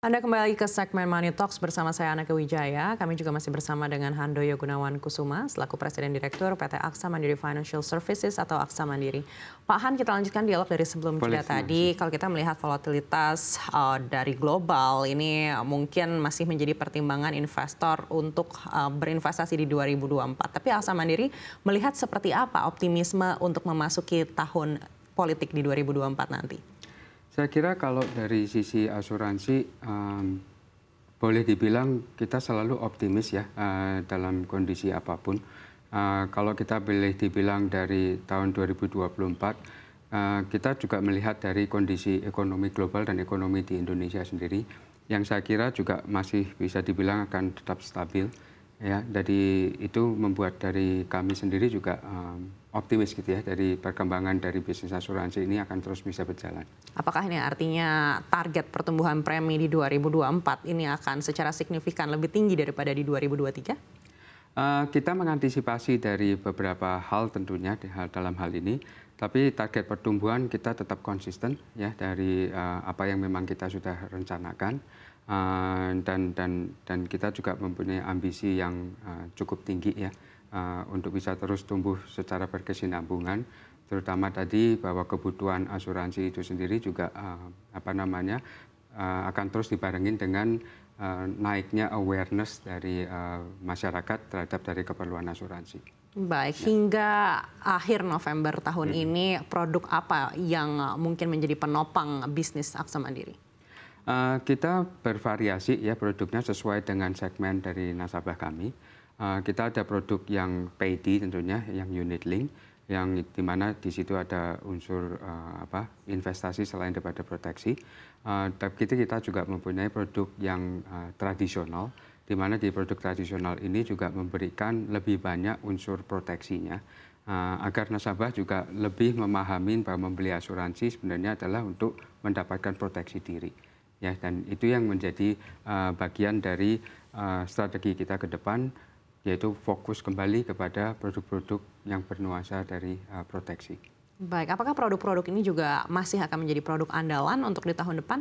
Anda kembali ke segmen Money Talks bersama saya Anaka Wijaya. Kami juga masih bersama dengan Handoyo Gunawan Kusuma selaku Presiden Direktur PT Aksa Mandiri Financial Services atau Aksa Mandiri. Pak Han, kita lanjutkan dialog dari sebelum jeda tadi. Kalau kita melihat volatilitas uh, dari global ini mungkin masih menjadi pertimbangan investor untuk uh, berinvestasi di 2024. Tapi Aksa Mandiri melihat seperti apa optimisme untuk memasuki tahun politik di 2024 nanti? Saya kira kalau dari sisi asuransi um, boleh dibilang kita selalu optimis ya uh, dalam kondisi apa pun. Uh, kalau kita boleh dibilang dari tahun 2024, uh, kita juga melihat dari kondisi ekonomi global dan ekonomi di Indonesia sendiri, yang saya kira juga masih bisa dibilang akan tetap stabil ya jadi itu membuat dari kami sendiri juga um, optimis gitu ya dari perkembangan dari bisnis asuransi ini akan terus bisa berjalan. Apakah ini artinya target pertumbuhan premi di 2024 ini akan secara signifikan lebih tinggi daripada di 2023? Uh, kita mengantisipasi dari beberapa hal tentunya dalam hal ini, tapi target pertumbuhan kita tetap konsisten ya dari uh, apa yang memang kita sudah rencanakan. Uh, dan dan dan kita juga mempunyai ambisi yang uh, cukup tinggi ya untuk bisa terus tumbuh secara berkesinambungan terutama tadi bahwa kebutuhan asuransi itu sendiri juga uh, apa namanya uh, akan terus dibarengin dengan uh, naiknya awareness dari uh, masyarakat terhadap dari keperluan asuransi. Baik, ya. hingga akhir November tahun hmm. ini produk apa yang mungkin menjadi penopang bisnis Aksa Mandiri? Uh, kita bervariasi ya produknya sesuai dengan segmen dari nasabah kami. Uh, kita ada produk yang PD tentunya, yang unit link, yang di mana di situ ada unsur uh, apa investasi selain daripada proteksi. Uh, tapi kita, kita juga mempunyai produk yang uh, tradisional, di mana di produk tradisional ini juga memberikan lebih banyak unsur proteksinya. Uh, agar nasabah juga lebih memahami bahwa membeli asuransi sebenarnya adalah untuk mendapatkan proteksi diri ya dan itu yang menjadi uh, bagian dari uh, strategi kita ke depan yaitu fokus kembali kepada produk-produk yang bernuansa dari uh, proteksi. Baik, apakah produk-produk ini juga masih akan menjadi produk andalan untuk di tahun depan?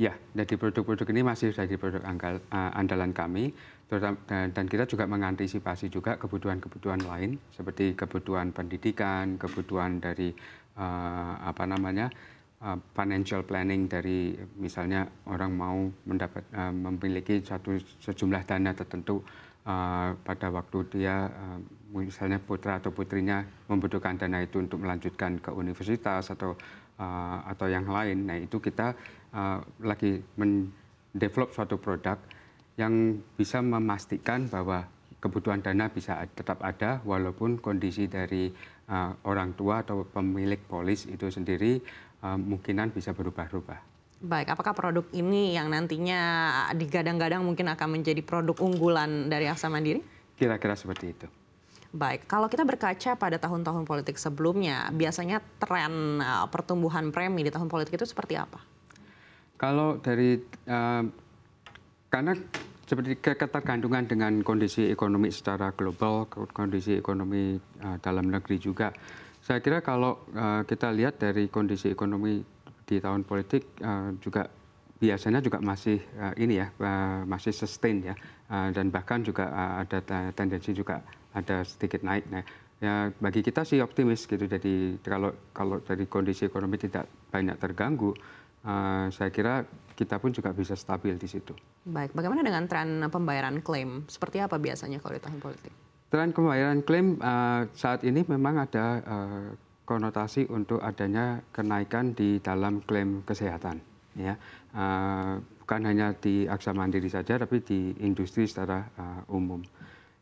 Ya, jadi produk-produk ini masih jadi produk anggal, uh, andalan kami, dan, dan kita juga mengantisipasi juga kebutuhan-kebutuhan lain seperti kebutuhan pendidikan, kebutuhan dari uh, apa namanya Uh, financial planning dari misalnya orang mau mendapat uh, memiliki satu sejumlah dana tertentu uh, pada waktu dia uh, misalnya putra atau putrinya membutuhkan dana itu untuk melanjutkan ke universitas atau uh, atau yang lain. Nah itu kita uh, lagi mendevelop suatu produk yang bisa memastikan bahwa kebutuhan dana bisa tetap ada walaupun kondisi dari uh, orang tua atau pemilik polis itu sendiri uh, mungkinan bisa berubah-ubah. Baik, apakah produk ini yang nantinya digadang-gadang mungkin akan menjadi produk unggulan dari Aksa Mandiri? Kira-kira seperti itu. Baik, kalau kita berkaca pada tahun-tahun politik sebelumnya, biasanya tren uh, pertumbuhan premi di tahun politik itu seperti apa? Kalau dari uh, karena seperti ketergantungan dengan kondisi ekonomi secara global, kondisi ekonomi uh, dalam negeri juga saya kira kalau uh, kita lihat dari kondisi ekonomi di tahun politik uh, juga biasanya juga masih uh, ini ya uh, masih sustain ya uh, dan bahkan juga uh, ada tendensi juga ada sedikit naik. Nah, ya bagi kita sih optimis gitu. Jadi kalau kalau dari kondisi ekonomi tidak banyak terganggu, uh, saya kira kita pun juga bisa stabil di situ. Baik, bagaimana dengan tren pembayaran klaim? Seperti apa biasanya kalau di tahun politik? Tren pembayaran klaim uh, saat ini memang ada uh, konotasi untuk adanya kenaikan di dalam klaim kesehatan, ya. Uh, bukan hanya di Aksa Mandiri saja, tapi di industri secara uh, umum.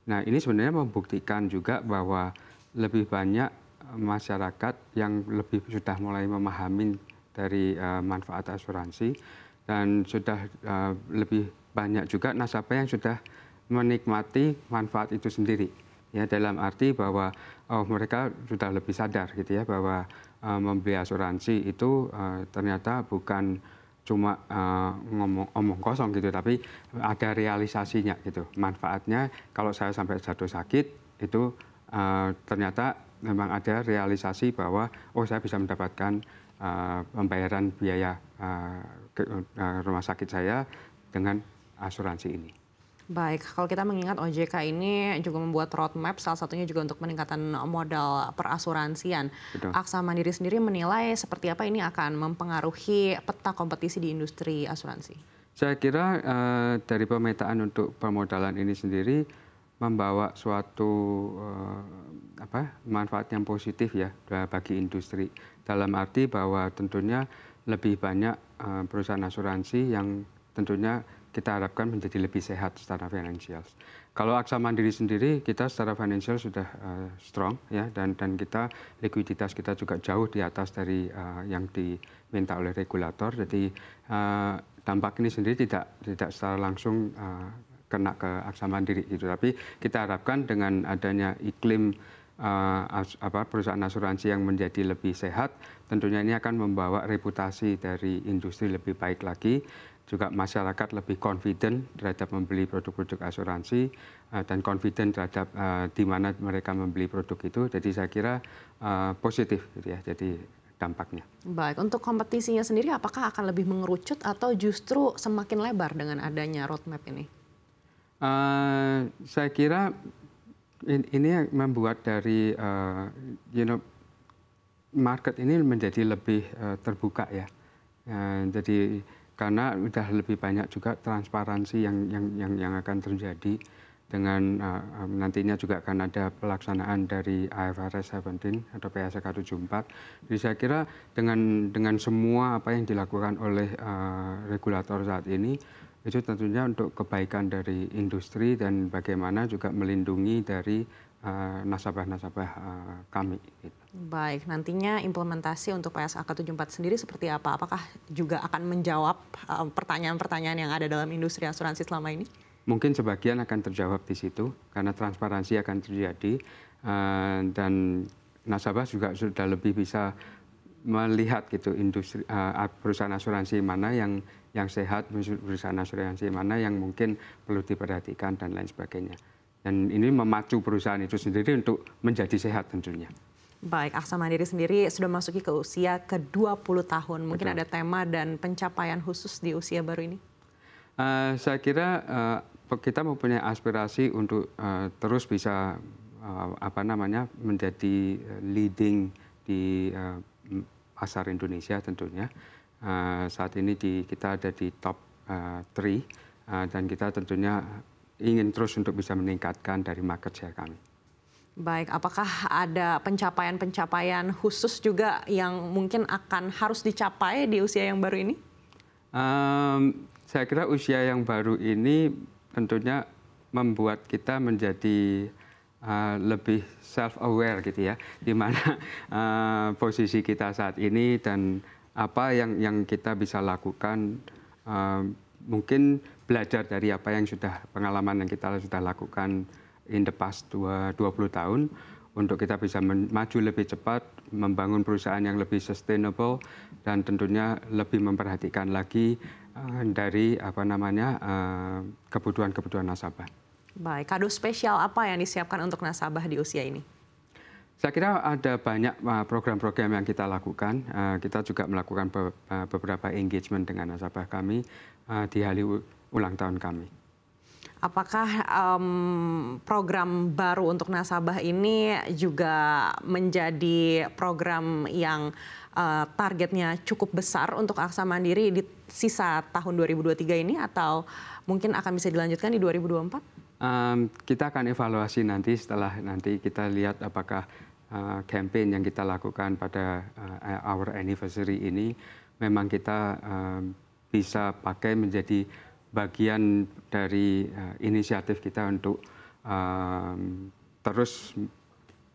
Nah, ini sebenarnya membuktikan juga bahwa lebih banyak masyarakat yang lebih sudah mulai memahami dari uh, manfaat asuransi dan sudah uh, lebih banyak juga nasabah yang sudah menikmati manfaat itu sendiri ya dalam arti bahwa oh mereka sudah lebih sadar gitu ya bahwa uh, membeli asuransi itu uh, ternyata bukan cuma uh, ngomong omong kosong gitu tapi ada realisasinya gitu manfaatnya kalau saya sampai jatuh sakit itu uh, ternyata memang ada realisasi bahwa oh saya bisa mendapatkan uh, pembayaran biaya uh, ke, uh, rumah sakit saya dengan asuransi ini. Baik, kalau kita mengingat OJK ini juga membuat roadmap, salah satunya juga untuk peningkatan modal perasuransian. Betul. Aksa Mandiri sendiri menilai seperti apa ini akan mempengaruhi peta kompetisi di industri asuransi. Saya kira uh, dari pemetaan untuk permodalan ini sendiri membawa suatu uh, apa manfaat yang positif ya bagi industri. Dalam arti bahwa tentunya lebih banyak uh, perusahaan asuransi yang tentunya kita harapkan menjadi lebih sehat secara finansial. Kalau Aksa Mandiri sendiri kita secara finansial sudah uh, strong ya dan dan kita likuiditas kita juga jauh di atas dari uh, yang diminta oleh regulator. Jadi uh, dampak ini sendiri tidak tidak secara langsung uh, kena ke Aksa Mandiri gitu. Tapi kita harapkan dengan adanya iklim uh, as, apa, perusahaan asuransi yang menjadi lebih sehat, tentunya ini akan membawa reputasi dari industri lebih baik lagi juga masyarakat lebih confident terhadap membeli produk-produk asuransi uh, dan confident terhadap uh, di mana mereka membeli produk itu. Jadi saya kira uh, positif gitu ya. Jadi dampaknya. Baik, untuk kompetisinya sendiri apakah akan lebih mengerucut atau justru semakin lebar dengan adanya roadmap ini? Uh, saya kira ini membuat dari uh, you know market ini menjadi lebih uh, terbuka ya. Uh, jadi karena sudah lebih banyak juga transparansi yang yang yang, yang akan terjadi dengan uh, nantinya juga akan ada pelaksanaan dari IFRS 17 atau PSK 74. Jadi saya kira dengan dengan semua apa yang dilakukan oleh uh, regulator saat ini itu tentunya untuk kebaikan dari industri dan bagaimana juga melindungi dari nasabah-nasabah uh, kami. Gitu. Baik, nantinya implementasi untuk PSAK 74 sendiri seperti apa? Apakah juga akan menjawab uh, pertanyaan-pertanyaan yang ada dalam industri asuransi selama ini? Mungkin sebagian akan terjawab di situ karena transparansi akan terjadi uh, dan nasabah juga sudah lebih bisa melihat gitu industri uh, perusahaan asuransi mana yang yang sehat, perusahaan asuransi mana yang mungkin perlu diperhatikan dan lain sebagainya. Dan ini memacu perusahaan itu sendiri untuk menjadi sehat tentunya. Baik, Aksa Mandiri sendiri sudah masuki ke usia ke-20 tahun. Mungkin Betul. ada tema dan pencapaian khusus di usia baru ini? Uh, saya kira uh, kita mempunyai aspirasi untuk uh, terus bisa uh, apa namanya menjadi leading di uh, pasar Indonesia tentunya. Uh, saat ini di, kita ada di top 3 uh, uh, dan kita tentunya ingin terus untuk bisa meningkatkan dari market share kami. Baik, apakah ada pencapaian-pencapaian khusus juga yang mungkin akan harus dicapai di usia yang baru ini? Um, saya kira usia yang baru ini tentunya membuat kita menjadi uh, lebih self-aware gitu ya, di mana uh, posisi kita saat ini dan apa yang yang kita bisa lakukan. Uh, mungkin belajar dari apa yang sudah pengalaman yang kita sudah lakukan in the past 20 tahun untuk kita bisa maju lebih cepat, membangun perusahaan yang lebih sustainable dan tentunya lebih memperhatikan lagi uh, dari apa namanya uh, kebutuhan-kebutuhan nasabah. Baik, kado spesial apa yang disiapkan untuk nasabah di usia ini? Saya kira ada banyak uh, program-program yang kita lakukan. Kita juga melakukan beberapa engagement dengan nasabah kami di hari ulang tahun kami. Apakah um, program baru untuk nasabah ini juga menjadi program yang uh, targetnya cukup besar untuk Aksa Mandiri di sisa tahun 2023 ini atau mungkin akan bisa dilanjutkan di 2024? Um, kita akan evaluasi nanti setelah nanti kita lihat apakah uh, campaign yang kita lakukan pada uh, our anniversary ini memang kita uh, bisa pakai menjadi bagian dari uh, inisiatif kita untuk terus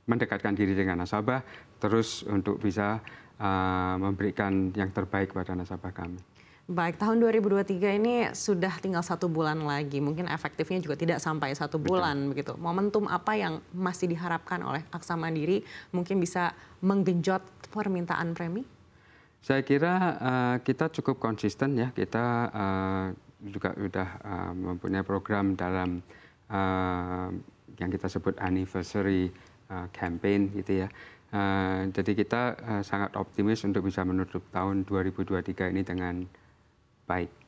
mendekatkan diri dengan nasabah, terus untuk bisa uh, memberikan yang terbaik pada nasabah kami. Baik, tahun 2023 ini sudah tinggal satu bulan lagi. Mungkin efektifnya juga tidak sampai satu bulan Betul. begitu. Momentum apa yang masih diharapkan oleh Aksa Mandiri mungkin bisa menggenjot permintaan premi? Saya kira uh, kita cukup konsisten ya. Kita uh, juga sudah uh, mempunyai program dalam uh, yang kita sebut anniversary uh, campaign gitu ya. Uh, jadi kita uh, sangat optimis untuk bisa menutup tahun 2023 ini dengan baik.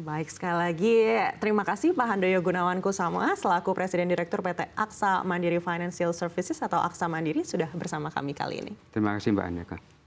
Baik, sekali lagi terima kasih Pak Handoyo Gunawan Kusama selaku Presiden Direktur PT Aksa Mandiri Financial Services atau Aksa Mandiri sudah bersama kami kali ini. Terima kasih Mbak Aneka.